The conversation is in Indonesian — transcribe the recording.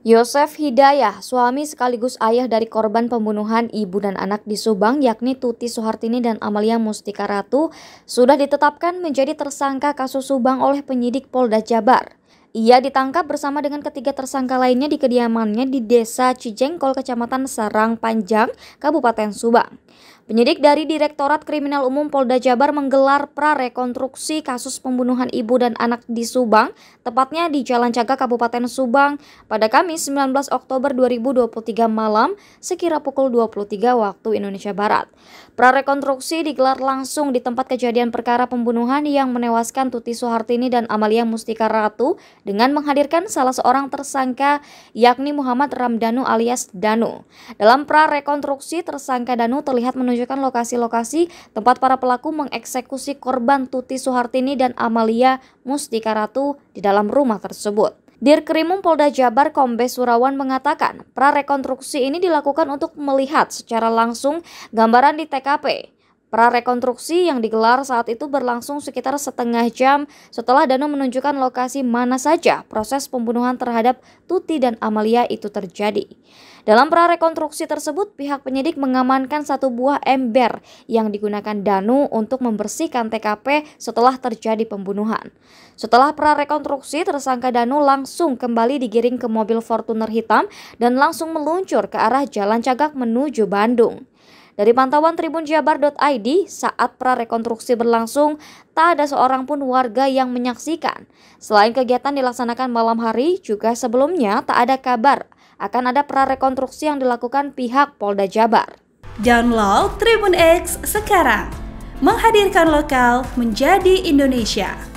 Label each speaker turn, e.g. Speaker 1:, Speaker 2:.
Speaker 1: Yosef Hidayah, suami sekaligus ayah dari korban pembunuhan ibu dan anak di Subang yakni Tuti Suhartini dan Amalia Mustika Ratu, sudah ditetapkan menjadi tersangka kasus Subang oleh penyidik Polda Jabar. Ia ditangkap bersama dengan ketiga tersangka lainnya di kediamannya di Desa Cijengkol, Kecamatan Sarang Panjang, Kabupaten Subang. Penyidik dari Direktorat Kriminal Umum Polda Jabar menggelar prarekonstruksi kasus pembunuhan ibu dan anak di Subang, tepatnya di Jalan Caga Kabupaten Subang pada Kamis 19 Oktober 2023 malam sekira pukul 23 waktu Indonesia Barat. Prarekonstruksi digelar langsung di tempat kejadian perkara pembunuhan yang menewaskan Tuti Soehartini dan Amalia Mustika Ratu dengan menghadirkan salah seorang tersangka yakni Muhammad Ramdanu alias Danu. Dalam prarekonstruksi tersangka Danu terlihat menuju menunjukkan lokasi-lokasi tempat para pelaku mengeksekusi korban Tuti Suhartini dan Amalia Mustika Ratu di dalam rumah tersebut. Dirkrimum Polda Jabar Kombes Surawan mengatakan, prarekonstruksi ini dilakukan untuk melihat secara langsung gambaran di TKP, Prarekonstruksi yang digelar saat itu berlangsung sekitar setengah jam setelah Danu menunjukkan lokasi mana saja proses pembunuhan terhadap Tuti dan Amalia itu terjadi. Dalam prarekonstruksi tersebut, pihak penyidik mengamankan satu buah ember yang digunakan Danu untuk membersihkan TKP setelah terjadi pembunuhan. Setelah prarekonstruksi, tersangka Danu langsung kembali digiring ke mobil Fortuner hitam dan langsung meluncur ke arah Jalan Cagak menuju Bandung. Dari pantauan tribunjabar.id, saat prarekonstruksi berlangsung, tak ada seorang pun warga yang menyaksikan. Selain kegiatan dilaksanakan malam hari, juga sebelumnya tak ada kabar akan ada prarekonstruksi yang dilakukan pihak Polda Jabar.
Speaker 2: Download Tribun X sekarang, menghadirkan lokal menjadi Indonesia.